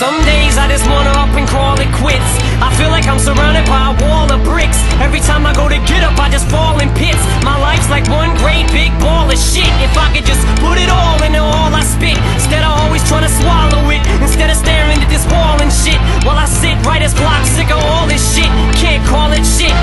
Some days I just wanna up and call it quits. I feel like I'm surrounded by a wall of bricks. Every time I go to get up I just fall in pits. My life's like one great big ball of shit. If I could just put it all into all I spit. Instead of always trying to swallow it. Instead of staring at this wall and shit. While I sit right as block sick of all this shit. Can't call it shit.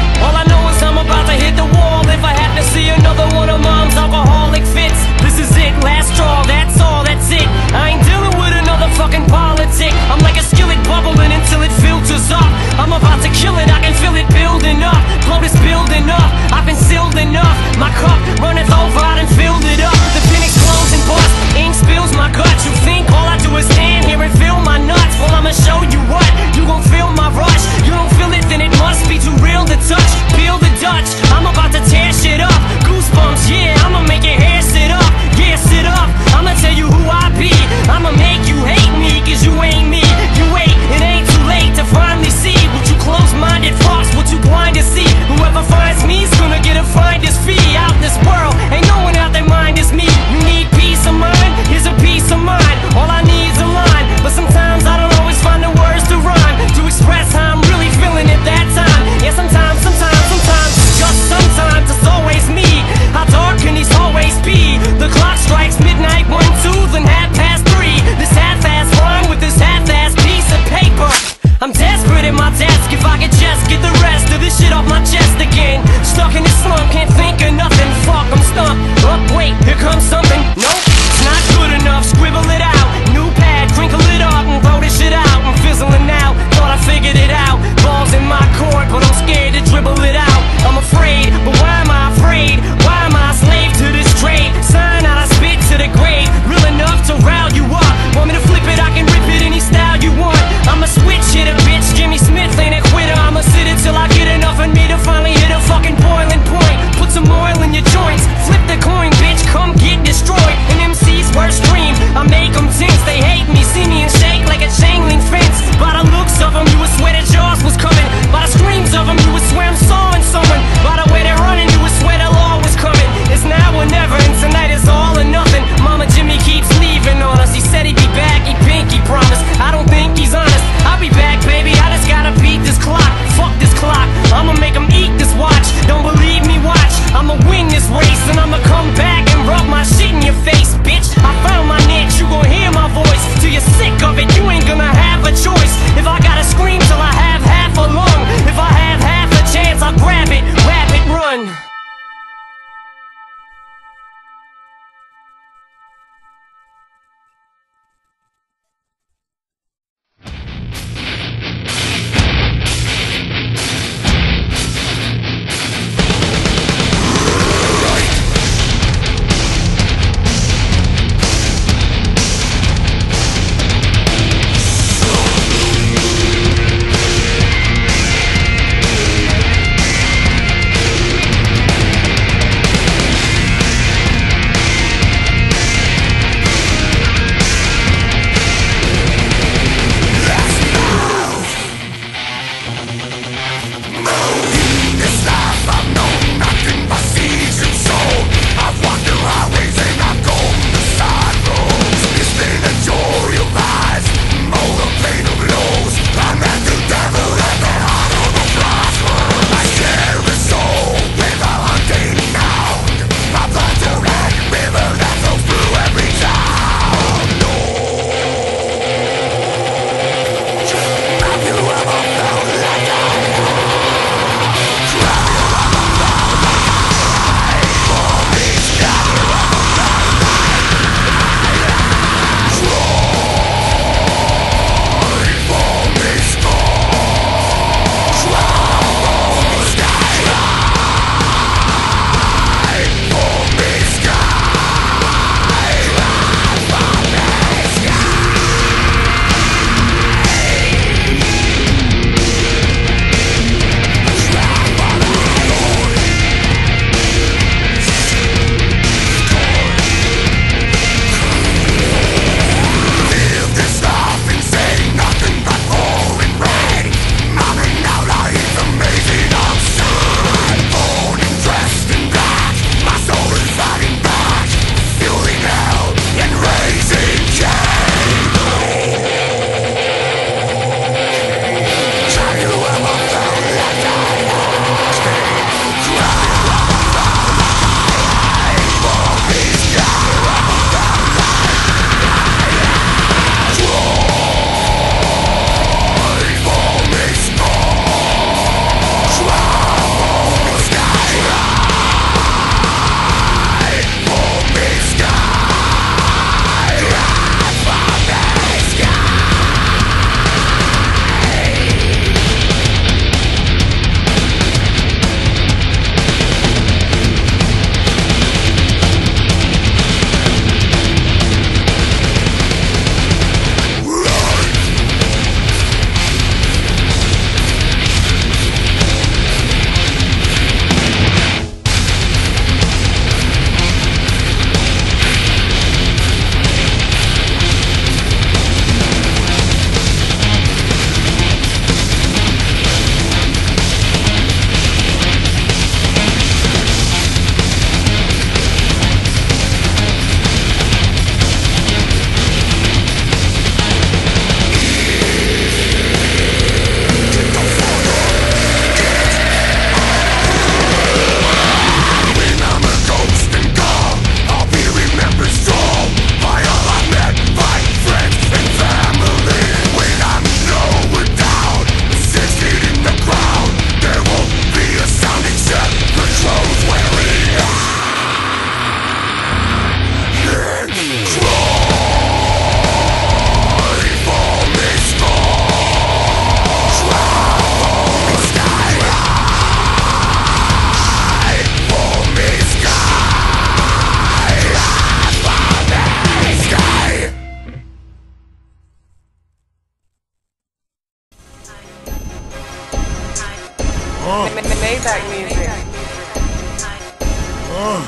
Uh.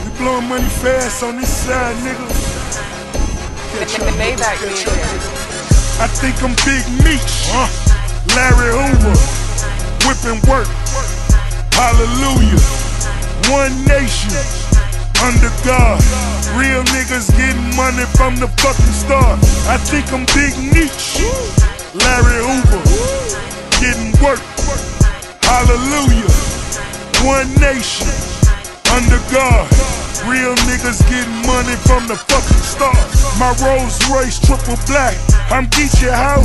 We blowing money fast on this side, nigga. Maybach music. I think I'm Big Meech. Uh. Larry Hoover. Whipping work. Hallelujah. One nation. Under God. Real niggas getting money from the fucking start. I think I'm Big Meech. Larry Hoover. Getting work. Hallelujah. One nation. Under God. Real niggas getting money from the fucking start. My Rolls Royce triple black. I'm Geechee how?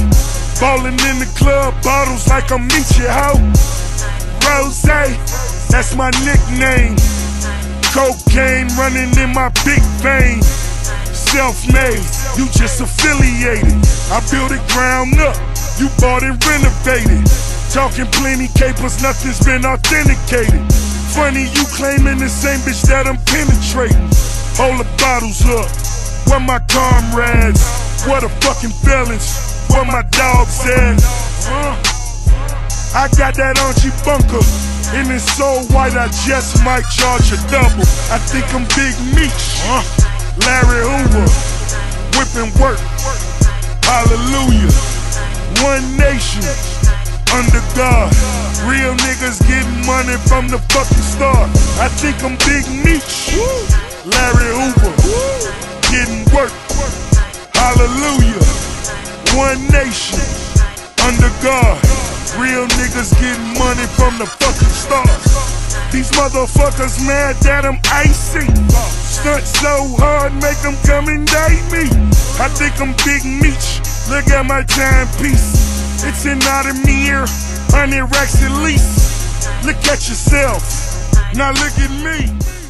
Ballin' in the club, bottles like I'm Meechee how? Rose, that's my nickname. Cocaine running in my big vein. Self-made, you just affiliated. I built it ground up, you bought it renovated. Talking plenty capers, nothing's been authenticated. Funny you claiming the same bitch that I'm penetrating. Hold the bottles up, where my comrades? What a fucking felons, where my dogs at? Uh, I got that Archie Bunker, and it's so white I just might charge a double. I think I'm Big Meech, uh, Larry Hoover, whipping work. Hallelujah, one nation under God. Real niggas getting money from the fucking start. I think I'm Big Meech, Larry Hoover, getting work. Hallelujah, one nation under God. Real niggas getting money from the fucking start. These motherfuckers mad that I'm icy. Stunt so hard, make them come and date me. I think I'm Big Meech. Look at my timepiece. It's an Audemars, hundred racks at least. Look at yourself, now look at me.